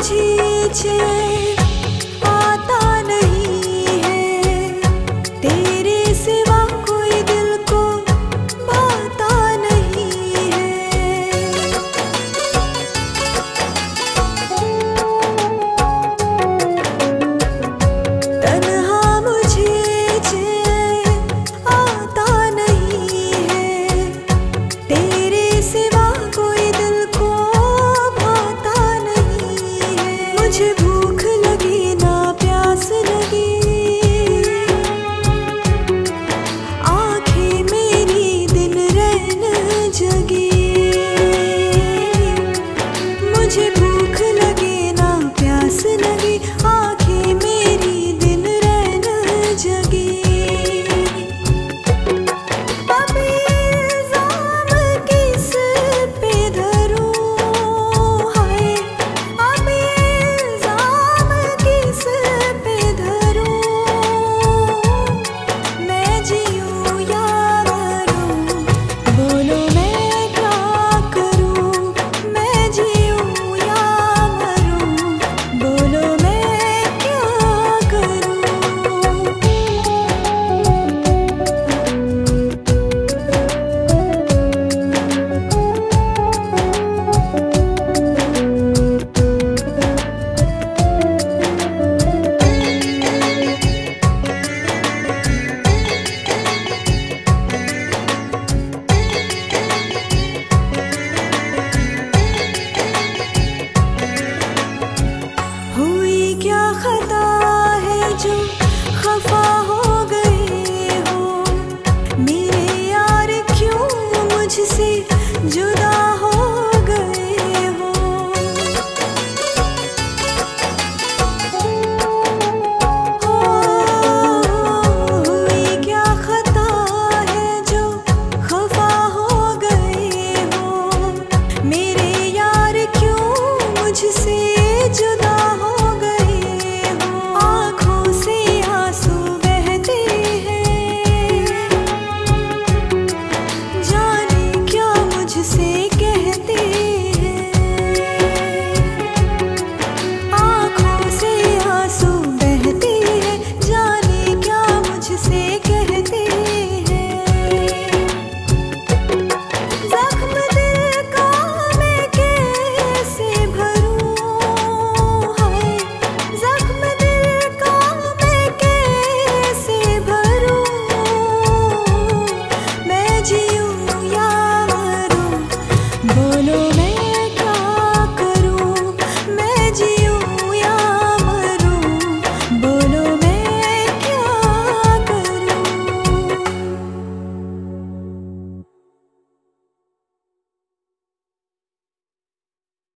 季节 tu क्या खता है जो खफा हो